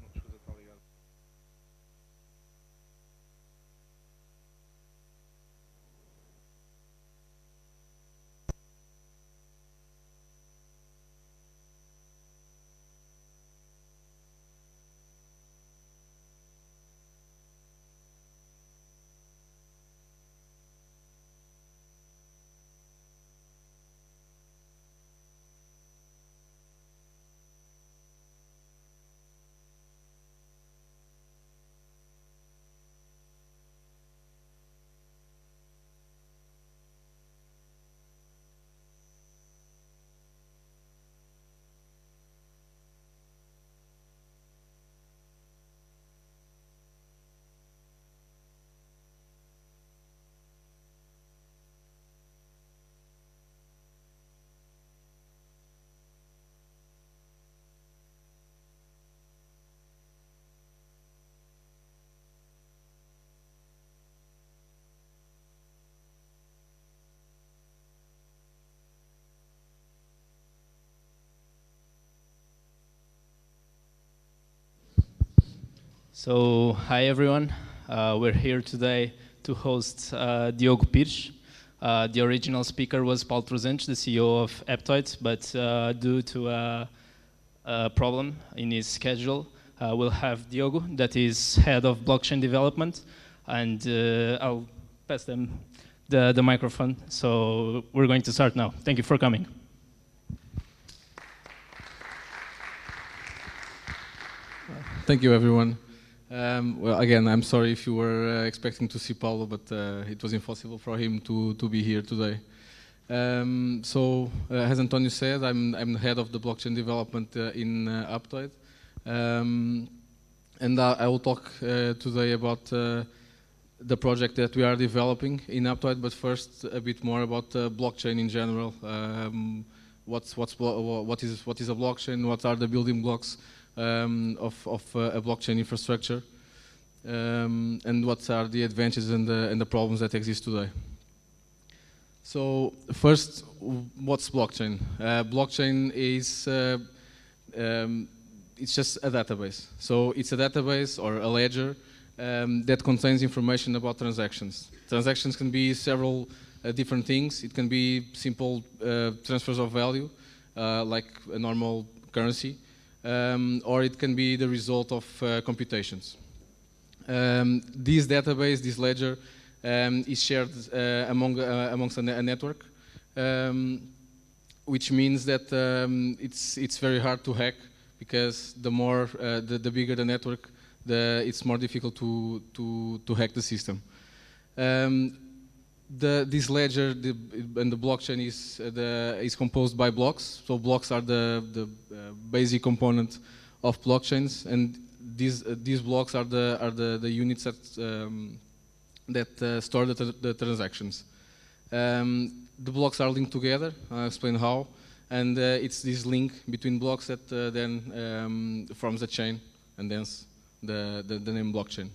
não te escuta, So, hi everyone. Uh, we're here today to host uh, Diogo Pires. Uh, the original speaker was Paul Trezentos, the CEO of Aptoide, but uh, due to a, a problem in his schedule, uh, we'll have Diogo, that is head of blockchain development, and uh, I'll pass them the, the microphone. So, we're going to start now. Thank you for coming. Thank you, everyone. Um, well, again, I'm sorry if you were uh, expecting to see Paulo, but uh, it was impossible for him to, to be here today. Um, so, uh, as Antonio said, I'm, I'm the head of the blockchain development uh, in uh, Aptoide. Um, and I, I will talk uh, today about uh, the project that we are developing in Aptoide, but first a bit more about blockchain in general. Um, what's, what's what, is, what is a blockchain? What are the building blocks? Um, of, of uh, a blockchain infrastructure um, and what are the advantages and the, and the problems that exist today. So first, what's blockchain? Uh, blockchain is uh, um, it's just a database. So it's a database or a ledger um, that contains information about transactions. Transactions can be several uh, different things. It can be simple uh, transfers of value, uh, like a normal currency um, or it can be the result of uh, computations. Um, this database, this ledger, um, is shared uh, among, uh, amongst a, ne- a network, um, which means that um, it's, it's very hard to hack because the more, uh, the, the bigger the network, the, it's more difficult to, to, to hack the system. Um, the, this ledger the, and the blockchain is, uh, the, is composed by blocks. So blocks are the, the uh, basic component of blockchains, and these, uh, these blocks are the, are the, the units that, um, that uh, store the, the transactions. Um, the blocks are linked together. I'll explain how. And uh, it's this link between blocks that then um, forms a chain, and hence the, the, the name blockchain.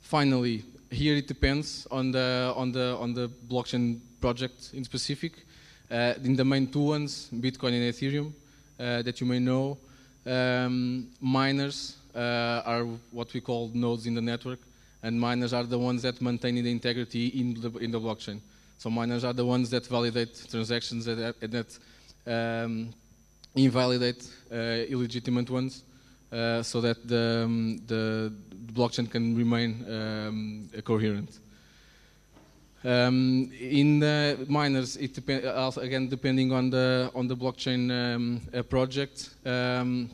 Finally, here it depends on the on the on the blockchain project in specific. Uh, in the main two ones, Bitcoin and Ethereum, uh, that you may know, um, miners uh, are what we call nodes in the network, and miners are the ones that maintain the integrity in the in the blockchain. So miners are the ones that validate transactions that, that um, invalidate uh, illegitimate ones so that the, um, the blockchain can remain um, coherent. Um, in the miners, it depend, also again depending on the on the blockchain um, uh, project, um,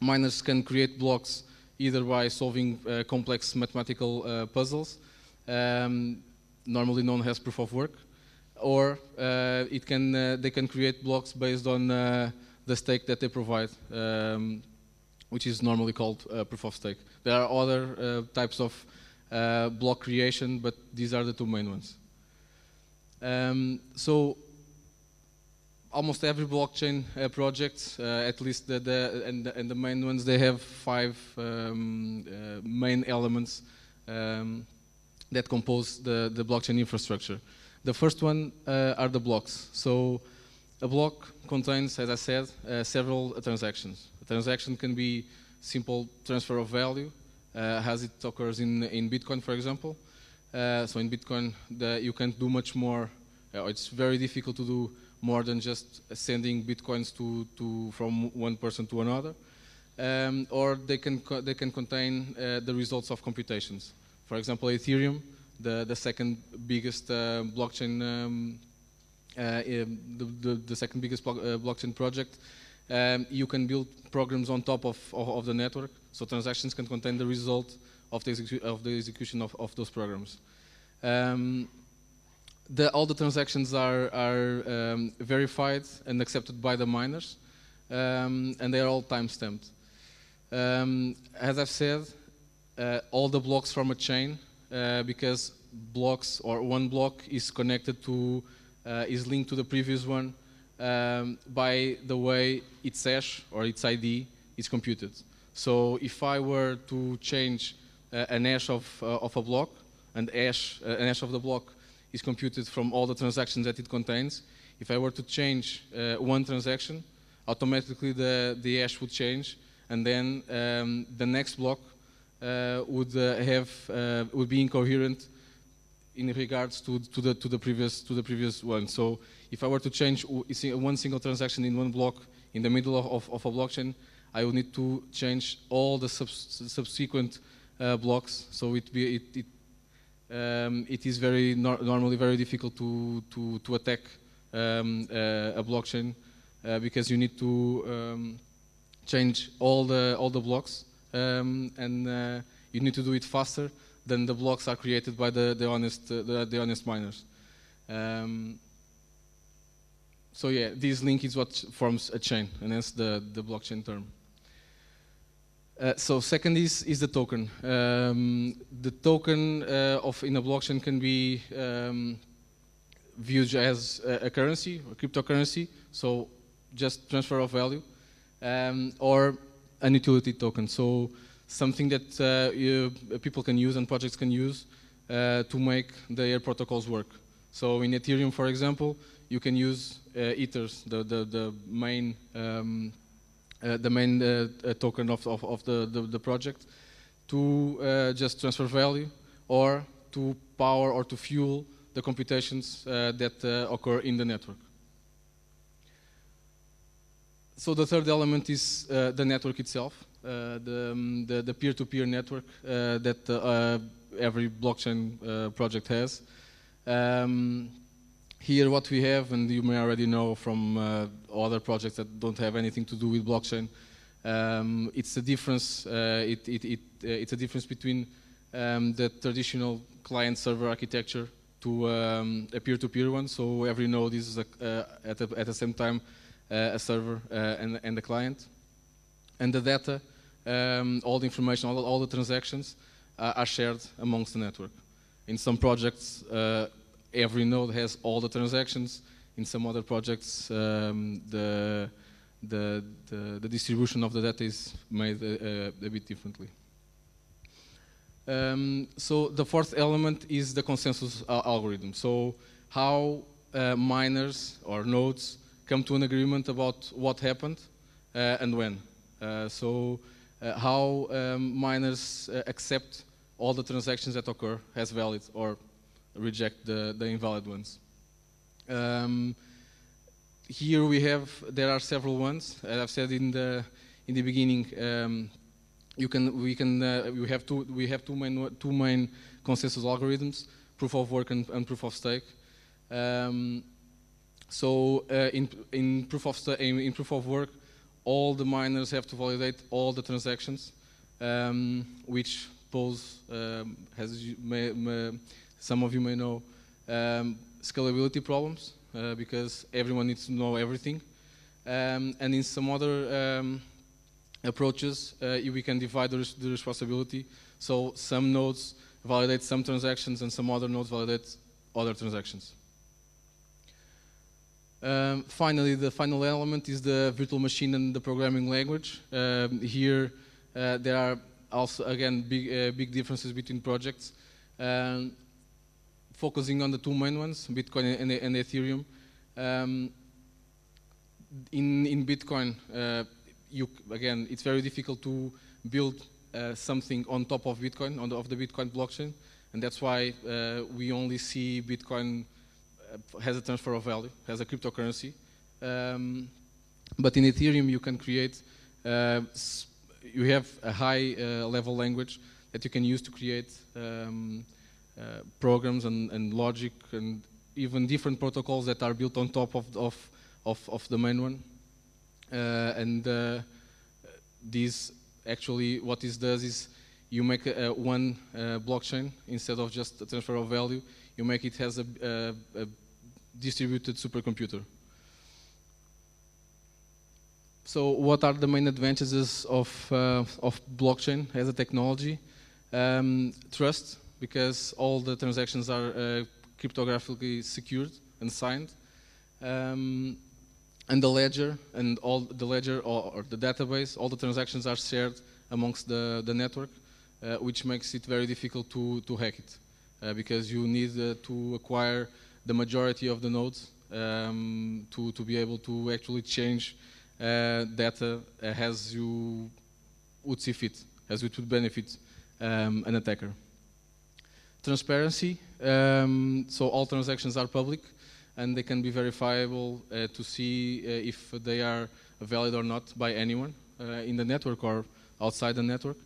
miners can create blocks either by solving uh, complex mathematical uh, puzzles, um, normally known as proof of work, or uh, it can uh, they can create blocks based on uh, the stake that they provide. Which is normally called uh, proof of stake. There are other uh, types of uh, block creation, but these are the two main ones. Um, so almost every blockchain uh, project, at least the, the, and, the, and the main ones, they have five um, main elements um, that compose the, the blockchain infrastructure. The first one are the blocks. So a block contains, as I said, uh, several transactions. A transaction can be simple transfer of value, uh, as it occurs in, in Bitcoin, for example. Uh, so in Bitcoin, the, you can't do much more. Uh, it's very difficult to do more than just sending Bitcoins to, to, from one person to another. Um, or they can, they can contain uh, the results of computations. For example, Ethereum, the, the second biggest uh, blockchain, um, the, the, the, second biggest blo blockchain project, um, you can build programs on top of, of, of, the network, so transactions can contain the result of the, of the execution of, of those programs. Um, the, all the transactions are, are um, verified and accepted by the miners, um, and they are all time-stamped. Um, as I've said, uh, all the blocks from a chain, uh, because blocks or one block is connected to, uh, is linked to the previous one, um, by the way its hash or its ID is computed. So if I were to change uh, an hash of, uh, of a block, and hash, uh, an hash of the block is computed from all the transactions that it contains, if I were to change uh, one transaction, automatically the, the hash would change, and then um, the next block uh, would uh, have would be incoherent in regards to, to the to the previous to the previous one. So if I were to change one single transaction in one block in the middle of, of, of a blockchain, I would need to change all the subsequent uh, blocks. So it, be, it, it, um, it is very nor normally very difficult to, to, to attack um, uh, a blockchain uh, because you need to um, change all the, all the blocks um, and uh, you need to do it faster than the blocks are created by the, the, honest, uh, the, the honest miners. Um, so yeah, this link is what forms a chain, and hence the, the blockchain term. Uh, so second is, is the token. Um, the token uh, of in a blockchain can be um, viewed as a, a, currency, a cryptocurrency, so just transfer of value, um, or an utility token. So something that uh, you, people can use and projects can use uh, to make their protocols work. So in Ethereum, for example, you can use uh, ethers, the, the, the main, um, uh, the main uh, token of, of, of the, the, the, project, to just transfer value or to power or to fuel the computations that occur in the network. So the third element is the network itself. Uh, the, um, the, the peer-to-peer network uh, that uh, every blockchain project has. Um, here what we have, and you may already know from other projects that don't have anything to do with blockchain, um, it's a difference. it, it, it it's a difference between um, the traditional client-server architecture to um, a peer-to-peer -peer one. So every node is a, uh, at, a, at the same time uh, a server uh, and, and a client. And the data um, all the information, all the, all the transactions uh, are shared amongst the network. In some projects, uh, every node has all the transactions. In some other projects, um, the, the, the, the, distribution of the data is made a, uh, a bit differently. Um, so the fourth element is the consensus algorithm. So how uh, miners or nodes come to an agreement about what happened uh, and when. Uh, so uh, how um, miners uh, accept all the transactions that occur as valid or reject the, the invalid ones. Um, here we have, there are several ones. As I've said in the, in the beginning, um, you can, we, can, uh, we, have two, we have two main, two main consensus algorithms, proof of work and, and proof of stake. Um, so uh, in, in, proof of in, in, proof of work, all the miners have to validate all the transactions, um, which pose, um, as may, may, some of you may know, um, scalability problems uh, because everyone needs to know everything. Um, and in some other um, approaches, uh, we can divide the, res the responsibility. So some nodes validate some transactions and some other nodes validate other transactions. Um, finally, the final element is the virtual machine and the programming language. Um, here, uh, there are also, again, big, uh, big differences between projects. Um, focusing on the two main ones, Bitcoin and, and Ethereum. Um, in, in Bitcoin, uh, you again, it's very difficult to build uh, something on top of Bitcoin, on the, of the Bitcoin blockchain, and that's why uh, we only see Bitcoin has a transfer of value, has a cryptocurrency. Um, but in Ethereum, you can create, uh, you have a high uh, level language that you can use to create um, uh, programs and, and, logic and even different protocols that are built on top of, of, of, of the main one. and these actually, what this does is you make one uh, blockchain instead of just a transfer of value. You make it as a, a, a distributed supercomputer. So what are the main advantages of, uh, of blockchain as a technology? Um, trust, because all the transactions are uh, cryptographically secured and signed. Um, and the ledger and all the ledger or, or, the database, all the transactions are shared amongst the, the network, uh, which makes it very difficult to, to hack it because you need uh, to acquire the majority of the nodes um, to, to be able to actually change uh, data as you would see fit, as it would benefit um, an attacker. Transparency, um, so all transactions are public and they can be verifiable uh, to see uh, if they are valid or not by anyone uh, in the network or outside the network.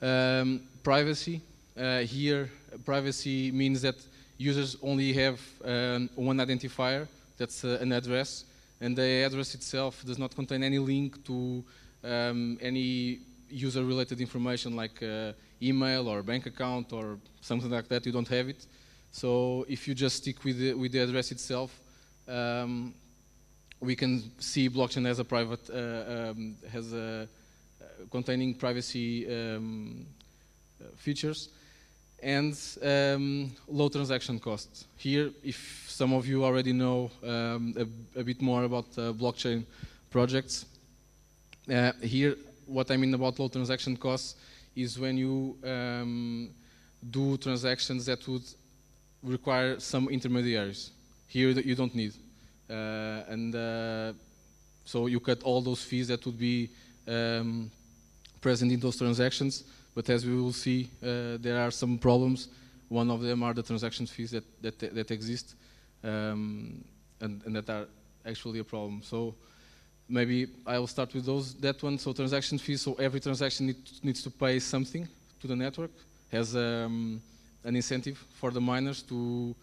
Um, privacy, here privacy means that users only have um, one identifier, that's uh, an address, and the address itself does not contain any link to um, any user-related information like uh, email or bank account or something like that, you don't have it. So if you just stick with the, with the address itself, um, we can see blockchain as a private, uh, um, has a, uh, containing privacy um, uh, features and um, low transaction costs. Here, if some of you already know um, a, a, bit more about uh, blockchain projects, uh, here what I mean about low transaction costs is when you um, do transactions that would require some intermediaries. Here you don't need. Uh, and uh, so you cut all those fees that would be um, present in those transactions. But as we will see, uh, there are some problems. One of them are the transaction fees that, that, that exist um, and, and, that are actually a problem. So maybe I will start with those. That one, so transaction fees, so every transaction need, needs to pay something to the network, has um, an incentive for the miners to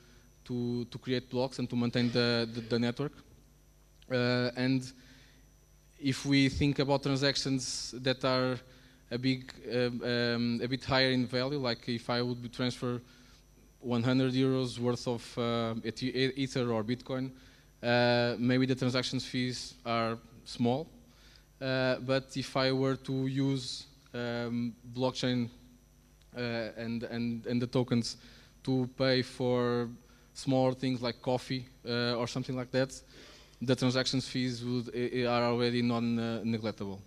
to to create blocks and to maintain the the, the network. Uh, and if we think about transactions that are a big um, um, a bit higher in value, like if I would transfer 100 euros worth of uh, Ether or Bitcoin, uh, maybe the transaction fees are small. Uh, but if I were to use um, blockchain uh, and, and, and the tokens to pay for small things like coffee uh, or something like that, the transaction fees would, are already non-neglectable.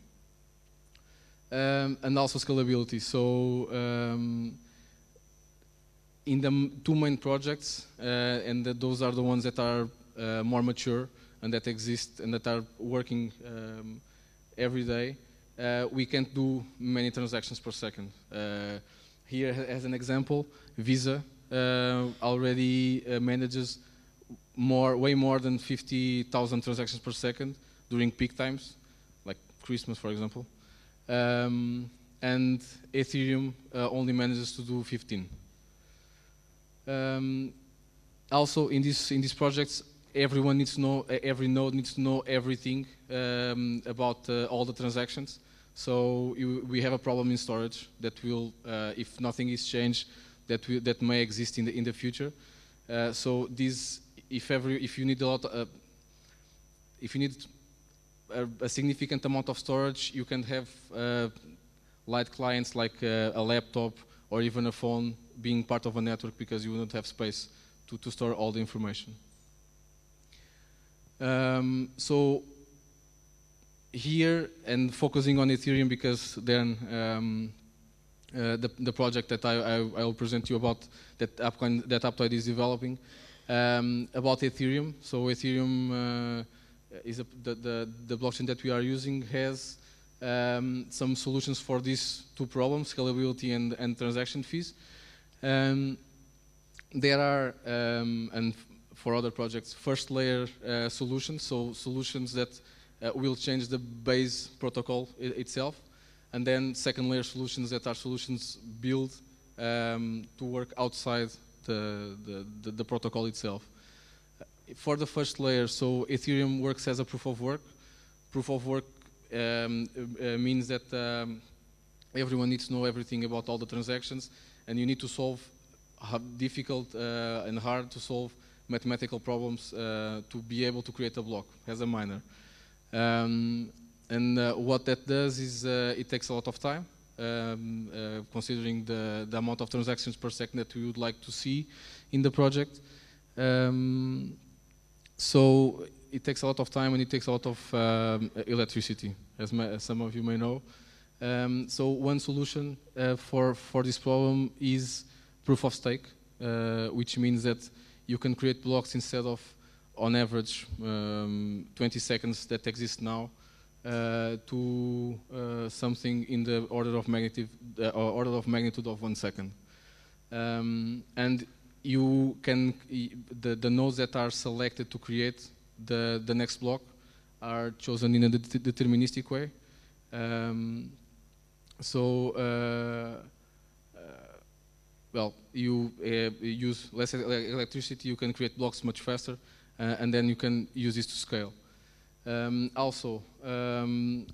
Um, and also scalability. So um, in the two main projects, uh, and those are the ones that are uh, more mature and that exist and that are working um, every day, uh, we can't do many transactions per second. Uh, here, as an example, Visa uh, already uh, manages more, way more than 50,000 transactions per second during peak times, like Christmas, for example. Um, and Ethereum uh, only manages to do 15. Um, also, in this in these projects, everyone needs to know, every node needs to know everything um, about uh, all the transactions. So you, we have a problem in storage that will, uh, if nothing is changed, that will, that may exist in the in the future. Uh, so this, if every, if you need a lot, uh, if you need a, a, significant amount of storage, you can have uh, light clients like uh, a laptop or even a phone being part of a network because you wouldn't have space to, to store all the information. Um, so here and focusing on Ethereum because then um, uh, the, the project that I, I, will present to you about that AppCoin, that Aptoide is developing um, about Ethereum. So Ethereum uh, is a, the, the, the blockchain that we are using has um, some solutions for these two problems, scalability and, and transaction fees. Um, there are, um, and for other projects, first layer uh, solutions, so solutions that uh, will change the base protocol itself, and then second layer solutions that are solutions built um, to work outside the, the, the, the, protocol itself. For the first layer, so Ethereum works as a proof of work. Proof of work um, uh, means that um, everyone needs to know everything about all the transactions, and you need to solve difficult uh, and hard to solve mathematical problems uh, to be able to create a block as a miner. Um, and uh, what that does is uh, it takes a lot of time, um, uh, considering the, the amount of transactions per second that we would like to see in the project. Um, so it takes a lot of time and it takes a lot of um, electricity, as, as, some of you may know. Um, so one solution uh, for, for this problem is proof of stake, uh, which means that you can create blocks instead of, on average, um, 20 seconds that exist now, uh, to uh, something in the order of magnitude, uh, order of magnitude of one second. Um, and you can, the, the nodes that are selected to create the, the next block are chosen in a de deterministic way. Um, so, uh, well, you uh, use less electricity, you can create blocks much faster, uh, and then you can use this to scale. Um, also, um,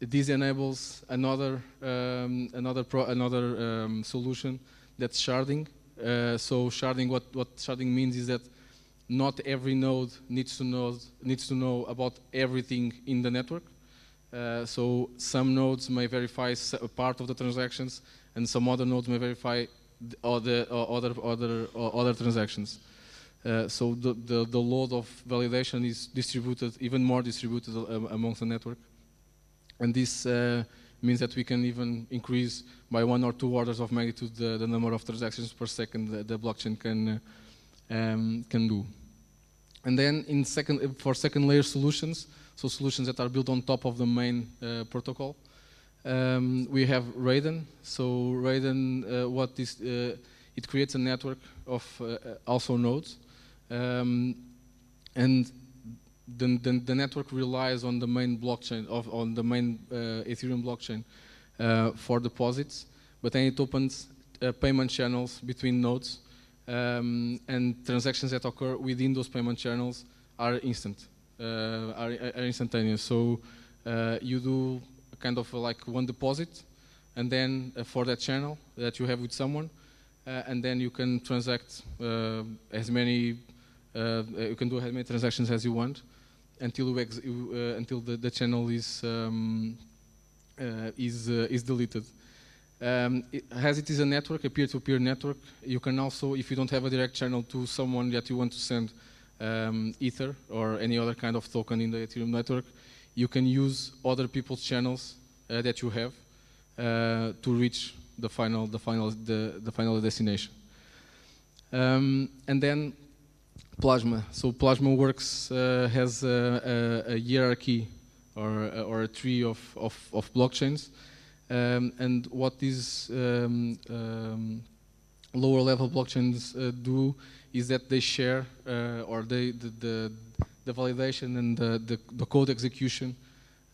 this enables another um, another another um, solution that's sharding. Uh, so sharding, what what sharding means is that not every node needs to know needs to know about everything in the network. Uh, so some nodes may verify a part of the transactions, and some other nodes may verify other other other other transactions. Uh, so the, the, the load of validation is distributed, even more distributed uh, amongst the network. And this uh, means that we can even increase by one or two orders of magnitude the, the number of transactions per second that the blockchain can, um, can do. And then in second, for second layer solutions, so solutions that are built on top of the main uh, protocol, um, we have Raiden. So Raiden, uh, what uh, it creates a network of uh, also nodes. Um, and the, the, the, network relies on the main blockchain, of, on the main uh, Ethereum blockchain uh, for deposits, but then it opens uh, payment channels between nodes um, and transactions that occur within those payment channels are instant, are, are, instantaneous. So you do kind of like one deposit, and then uh, for that channel that you have with someone, uh, and then you can transact uh, as many, you can do as many transactions as you want, until you until the, the channel is um, is is deleted. Um, it, as it is a network, a peer-to-peer -peer network, you can also, if you don't have a direct channel to someone that you want to send um, Ether or any other kind of token in the Ethereum network, you can use other people's channels uh, that you have uh, to reach the final, the final, the, the final destination. Um, and then Plasma. So Plasma works uh, has a, a, a, hierarchy or, or a tree of, of, of blockchains. Um, and what these um, um, lower level blockchains uh, do is that they share uh, or they, the, the, the validation and the, the, the code execution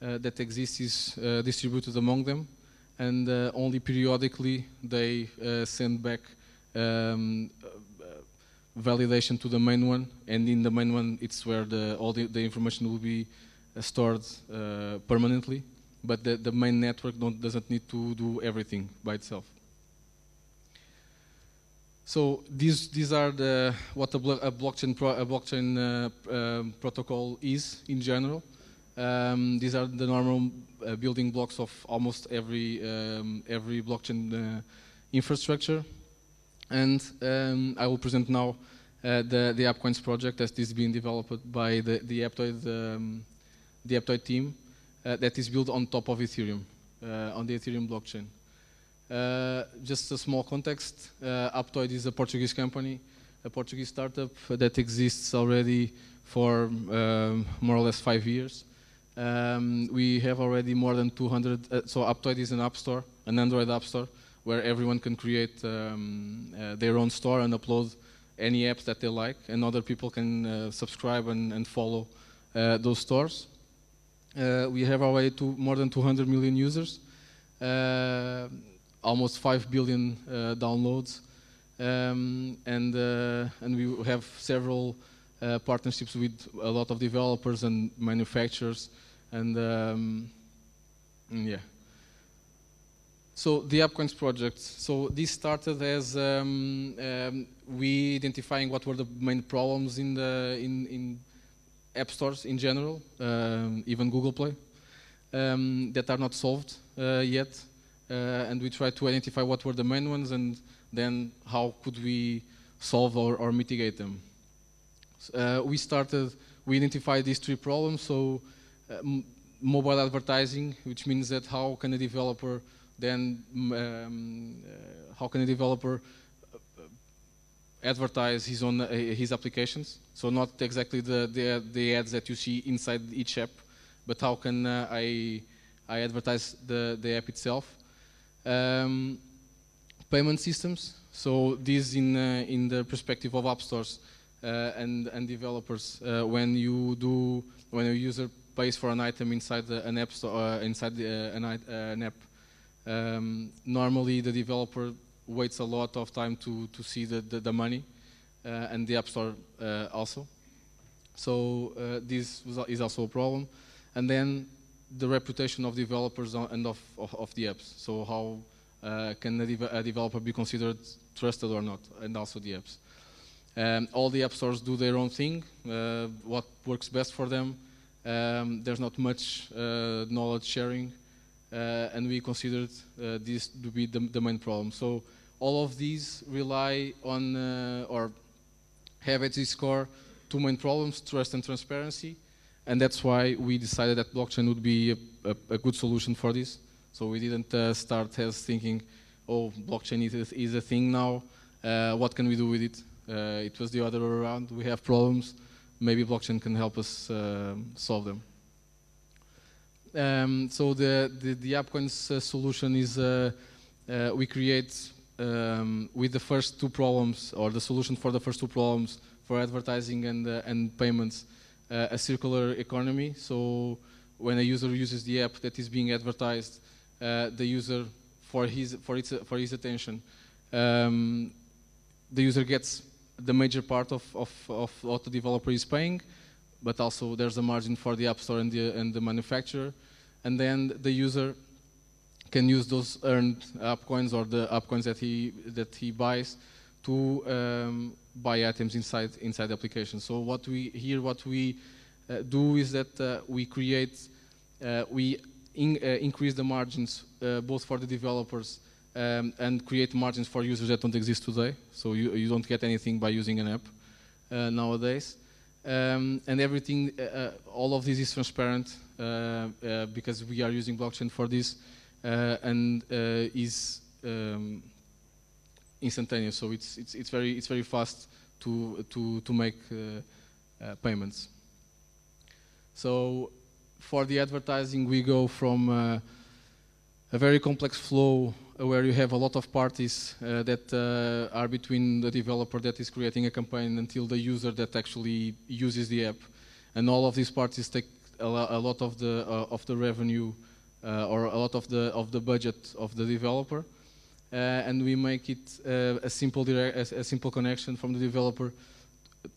uh, that exists is uh, distributed among them, and uh, only periodically they send back um, validation to the main one, and in the main one it's where the, all the, the information will be stored permanently, but the, the main network doesn't need to do everything by itself. So these these are the what a, blo a blockchain pro a blockchain uh, uh, protocol is in general. Um, these are the normal uh, building blocks of almost every um, every blockchain uh, infrastructure, and um, I will present now uh, the the AppCoins project is being developed by the the Aptoide um, the Aptoide team uh, that is built on top of Ethereum on the Ethereum blockchain. Uh, just a small context, uh, Aptoide is a Portuguese company, a Portuguese startup that exists already for um, more or less five years. Um, we have already more than 200. Uh, so Aptoide is an app store, an Android app store, where everyone can create um, uh, their own store and upload any apps that they like, and other people can uh, subscribe and, and follow uh, those stores. Uh, we have already more than 200 million users, uh, almost 5 billion downloads, um, and and we have several partnerships with a lot of developers and manufacturers and um, yeah. So the AppCoins project. So this started as um, um, we identifying what were the main problems in the in, in app stores in general, um, even Google Play, um, that are not solved uh, yet, uh, and we try to identify what were the main ones and then how could we solve or, or mitigate them. Uh, we started, we identified these three problems. So uh, mobile advertising, which means that how can a developer then, um, uh, how can a developer uh, advertise his own uh, his applications? So not exactly the, the, the ads that you see inside each app, but how can uh, I I advertise the the app itself? Um, payment systems. So this in in the perspective of app stores and and developers. when you do when a user pays for an item inside the, an app store, uh, inside uh, an, uh, an, app. Um, normally, the developer waits a lot of time to to see the the, the money, and the app store also. So this is also a problem. And then the reputation of developers and of, of, of the apps. So how uh, can a, a, developer be considered trusted or not, and also the apps. Um, all the app stores do their own thing, uh, what works best for them, um, there's not much uh, knowledge sharing, uh, and we considered uh, this to be the, the, main problem. So all of these rely on or have at its core two main problems, trust and transparency. And that's why we decided that blockchain would be a, a, a good solution for this. So we didn't uh, start as thinking, oh, blockchain is a, is a thing now, uh, what can we do with it? Uh, it was the other way around. We have problems, maybe blockchain can help us uh, solve them. Um, so the, the, the AppCoins uh, solution is uh, uh, we create um, with the first two problems, or the solution for the first two problems for advertising and, uh, and payments, uh, a circular economy. So when a user uses the app that is being advertised, the user, for his, for, its, for his attention, um, the user gets the major part of, of, of what the developer is paying, but also there's a margin for the App Store and the, and the manufacturer. And then the user can use those earned app coins or the app coins that he, that he buys to um, buy items inside, inside the application. So what we, here what we uh, do is that uh, we create, uh, we in, uh, increase the margins uh, both for the developers um, and create margins for users that don't exist today. So you, you don't get anything by using an app uh, nowadays. Um, and everything, uh, uh all of this is transparent uh, because we are using blockchain for this and is um, instantaneous. So it's, it's, it's, very, it's very fast to, to, to make payments. So for the advertising, we go from a very complex flow where you have a lot of parties uh, that uh, are between the developer that is creating a campaign until the user that actually uses the app. And all of these parties take a, lo a lot of the, uh, of the revenue uh, or a lot of the, of the budget of the developer. Uh, and we make it uh, a, simple a, a, simple connection from the developer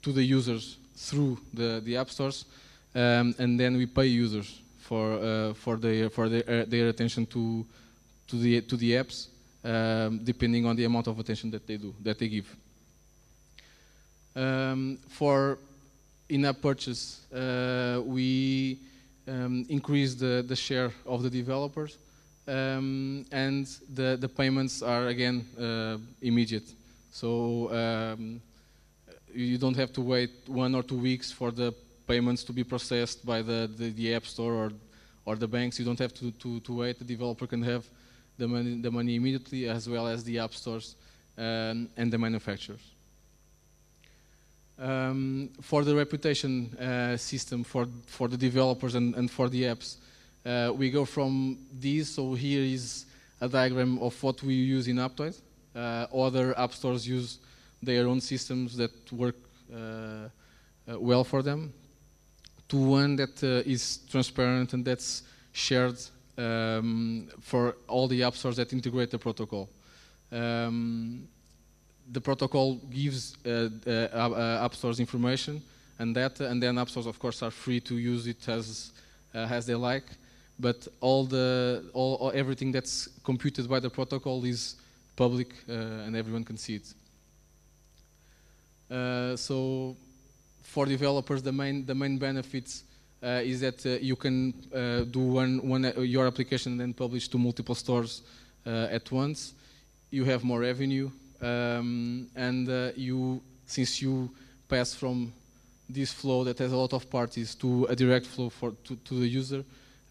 to the users through the, the app stores. Um, and then we pay users for, for, their, for their, their attention to to the to the apps, um, depending on the amount of attention that they do that they give. Um, for in-app purchase, uh, we um, increase the the share of the developers, um, and the the payments are again uh, immediate. So um, you don't have to wait one or two weeks for the payments to be processed by the, the, the, app store or, or the banks. You don't have to, to, to wait. The developer can have the money, the money immediately as well as the app stores um, and the manufacturers. Um, for the reputation uh, system for for the developers and, and for the apps, uh, we go from these. So here is a diagram of what we use in Aptoide. Uh, other app stores use their own systems that work uh, uh, well for them. To one that uh, is transparent and that's shared um, for all the app stores that integrate the protocol. Um, the protocol gives uh, uh, app stores information and data, and then app stores, of course, are free to use it as as they like. But all the all, all, everything that's computed by the protocol is public, and everyone can see it. So, for developers, the main the main benefits uh, is that uh, you can uh, do one one your application and then publish to multiple stores at once. You have more revenue um, and uh, you since you pass from this flow that has a lot of parties to a direct flow for to, to the user,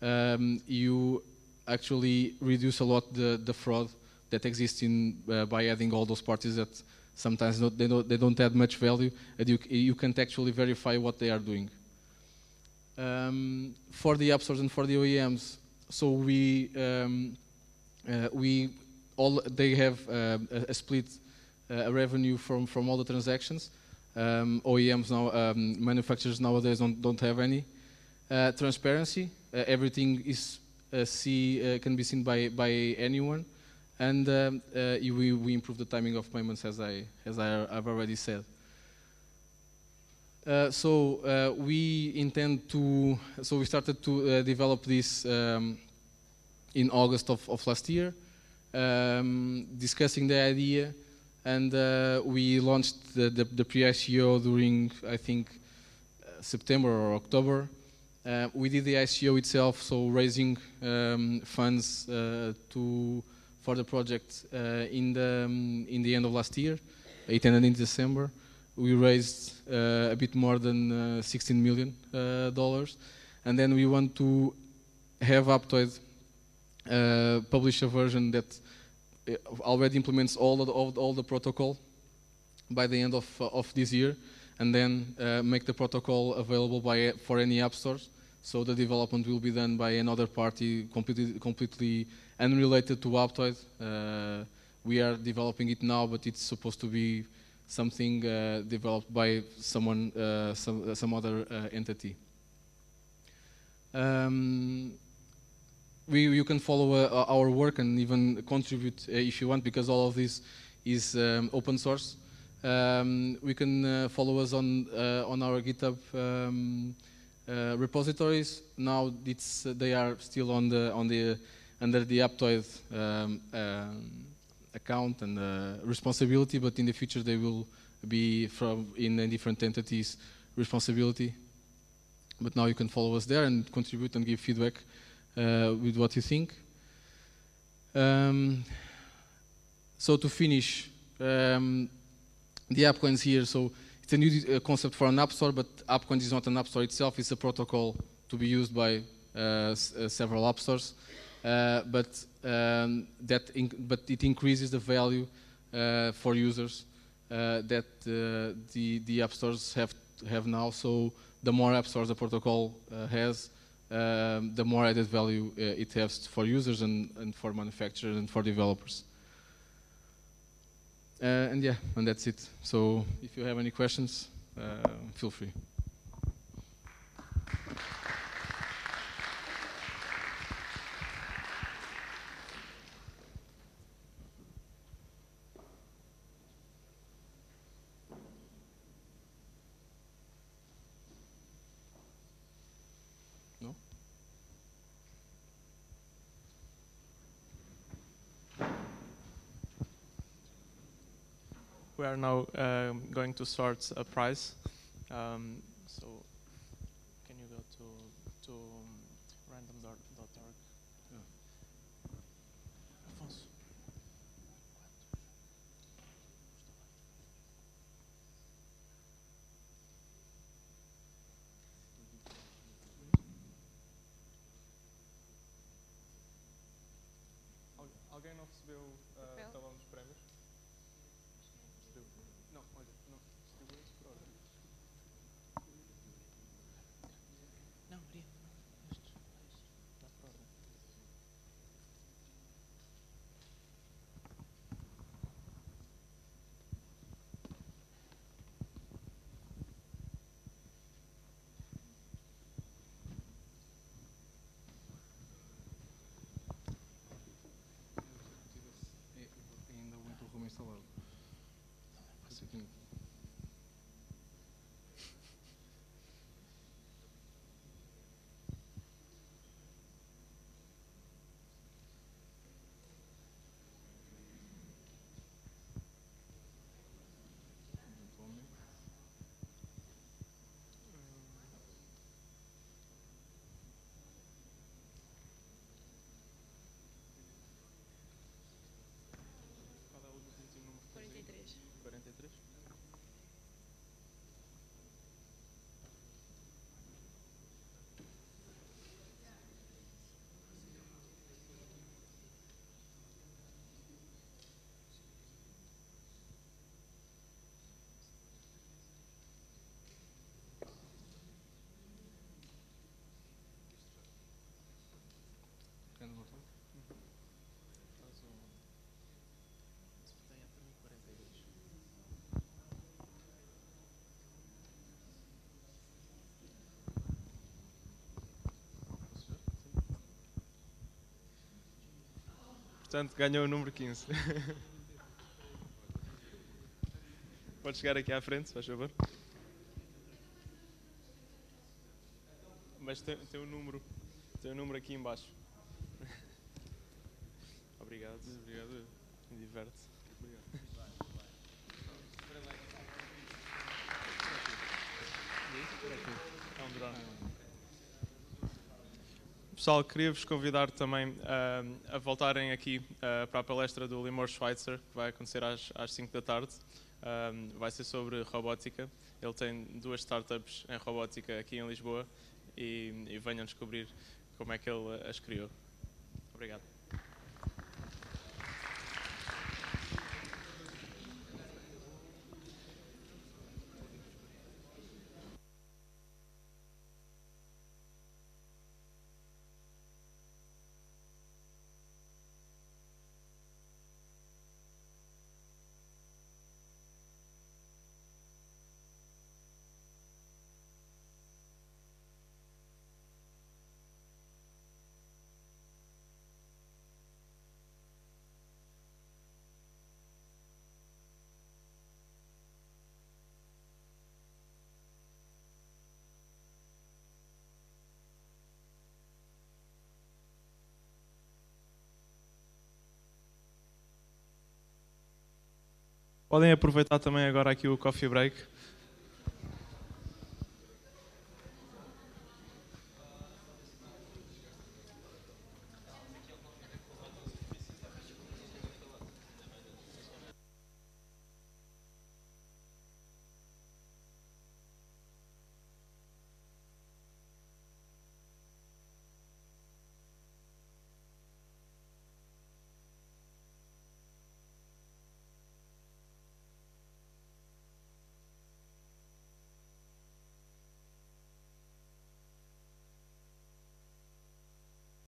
um, you actually reduce a lot the, the fraud that exists in uh, by adding all those parties that sometimes not, they, don't, they don't add much value and you, you can't actually verify what they are doing. Um, for the app stores and for the OEMs, so we um, uh, we all they have uh, a, split uh, revenue from from all the transactions. Um, OEMs now um, manufacturers nowadays don't don't have any uh, transparency. Uh, everything is uh, see can be seen by by anyone, and um, we we improve the timing of payments as I as I have already said. Uh, so uh, we intend to, so we started to uh, develop this um, in August of, of last year um, discussing the idea, and uh, we launched the, the, the pre-ICO during, I think, uh, September or October. Uh, we did the ICO itself, so raising um, funds uh, to for the project uh, in the um, in the end of last year. It ended in December. We raised uh, a bit more than 16 million dollars, and then we want to have Aptoide uh, publish a version that uh, already implements all, the, all, all, the protocol by the end of, uh, of this year and then uh, make the protocol available by, for any app stores. So the development will be done by another party completely, completely unrelated to Aptoide. Uh, we are developing it now, but it's supposed to be something uh, developed by someone, some, some other entity. Um, we, you can follow uh, our work and even contribute uh, if you want because all of this is um, open source. Um, we can uh, follow us on on our GitHub um, repositories. Now it's they are still on the on the under the Aptoide um, um, account and responsibility, but in the future they will be from in different entities responsibility. But now you can follow us there and contribute and give feedback uh, with what you think. Um, so to finish, um, the AppCoins here, so it's a new uh, concept for an app store, but AppCoins is not an app store itself, it's a protocol to be used by uh, uh several app stores. But um, that but it increases the value for users that the the app stores have have now. So the more app stores the protocol has, um, the more added value uh, it has for users and, and for manufacturers and for developers. Uh, and yeah, and that's it. So if you have any questions, uh, feel free. we are now um, going to sort a price. Um, so can you go to to um, random.org? Yeah. Alguém não recebeu salado. Portanto, ganhou o número 15. Pode chegar aqui à frente, se faz favor. Mas tem, tem um número. Tem um número aqui em Obrigado. Obrigado. Me diverte. É um drone. Pessoal, queria-vos convidar também ah, a voltarem aqui ah, para a palestra do Limor Schweitzer, que vai acontecer às, às 5 da tarde. Ah, vai ser sobre robótica. Ele tem duas startups em robótica aqui em Lisboa e, e venham descobrir como é que ele as criou. Obrigado. Podem aproveitar também agora aqui o coffee break